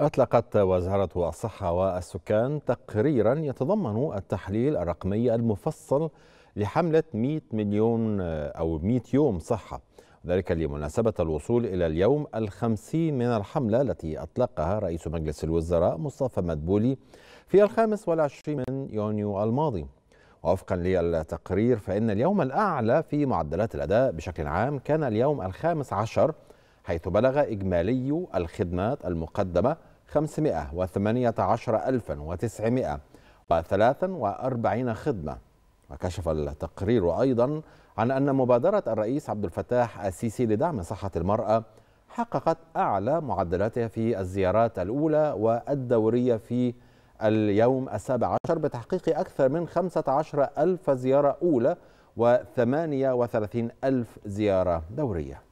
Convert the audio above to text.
أطلقت وزارة الصحة والسكان تقريرا يتضمن التحليل الرقمي المفصل لحملة 100 مليون أو 100 يوم صحة. ذلك لمناسبة الوصول إلى اليوم الخمسين من الحملة التي أطلقها رئيس مجلس الوزراء مصطفى مدبولي في الخامس والعشرين من يونيو الماضي. وفقا للتقرير فإن اليوم الأعلى في معدلات الأداء بشكل عام كان اليوم الخامس عشر حيث بلغ إجمالي الخدمات المقدمة 518943 خدمة. وكشف التقرير أيضا عن أن مبادرة الرئيس عبد الفتاح السيسي لدعم صحة المرأة حققت أعلى معدلاتها في الزيارات الأولى والدورية في اليوم السابع عشر بتحقيق أكثر من 15 ألف زيارة أولى و38 ألف زيارة دورية.